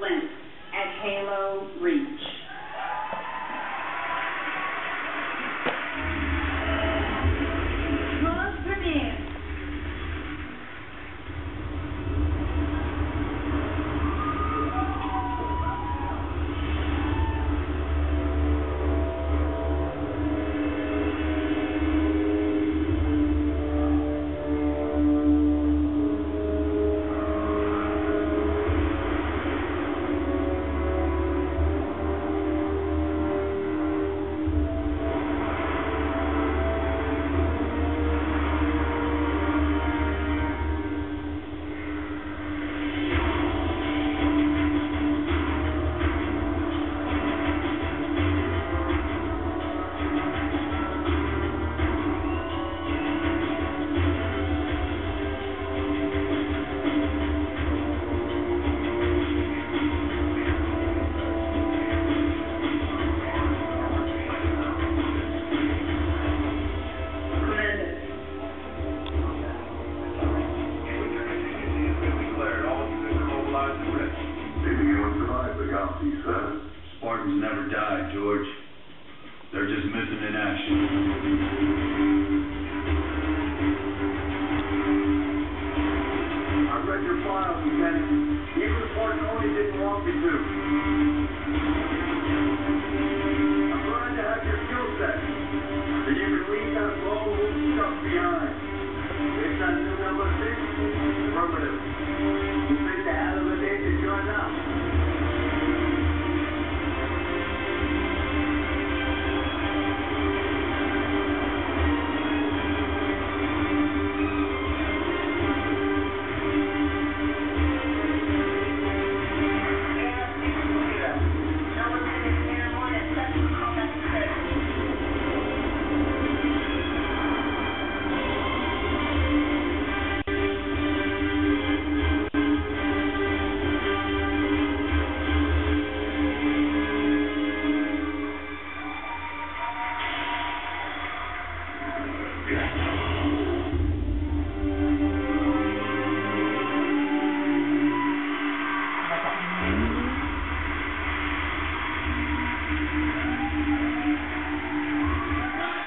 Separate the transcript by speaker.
Speaker 1: Lent
Speaker 2: survive the Galaxy, sir.
Speaker 3: Spartans never die, George. They're just missing in action.
Speaker 2: I read your files, Lieutenant. Even the parts ONI didn't want me to.